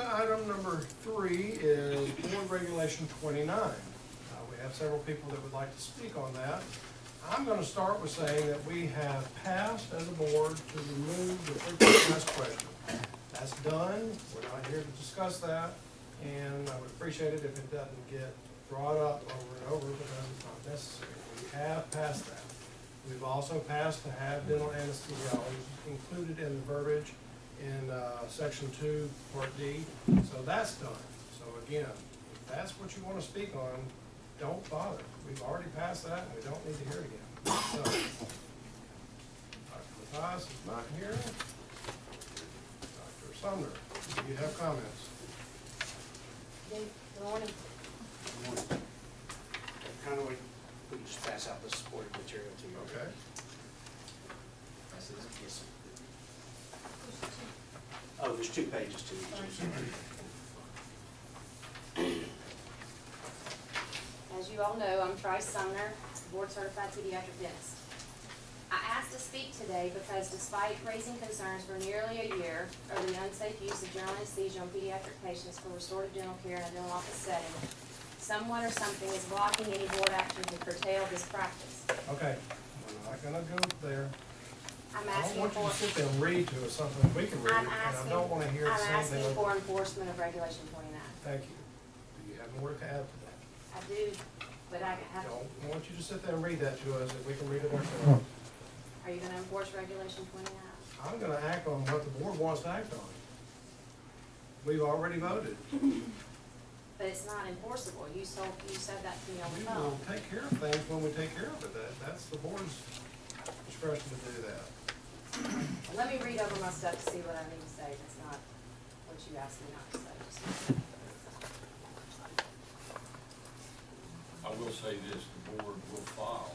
Item number three is Board Regulation twenty-nine. Uh, We have several people that would like to speak on that. I'm gonna start with saying that we have passed as a board to remove the frequent asked question. That's done, we're not here to discuss that, and I would appreciate it if it doesn't get brought up over and over because it's not necessary. We have passed that. We've also passed to have dental anesthesiology included in the verbiage section two, part D, so that's done. So again, if that's what you wanna speak on, don't bother. We've already passed that, and we don't need to hear it again. So, Dr. Matthias is not here. Dr. Sumner, do you have comments? Good morning. Good morning. Kind of, we we can just pass out the supporting material to you. Okay. This is- yes. Oh, there's two pages to each. As you all know, I'm Trice Sumner, board certified pediatric dentist. I asked to speak today because despite raising concerns for nearly a year over the unsafe use of general anesthesia on pediatric patients for restorative dental care in a dental office setting, someone or something is blocking any board action to curtail this practice. Okay, we're not gonna go there. I'm I don't asking want you to sit there and read to us something we can read, I'm and I asking, don't wanna hear I'm same asking thing. for enforcement of regulation twenty-nine. Thank you. Do you have more to add to that? I do, but I have, Don't want you to sit there and read that to us, if we can read it ourselves. are you gonna enforce regulation twenty-nine? I'm gonna act on what the board wants to act on. We've already voted. But it's not enforceable. You told, you said that to me on We the will take care of things when we take care of it. That, that's the board's discretion to do that. Let me read over my stuff to see what I need to say. That's not what you asked me not to say. Just- I will say this, the board will file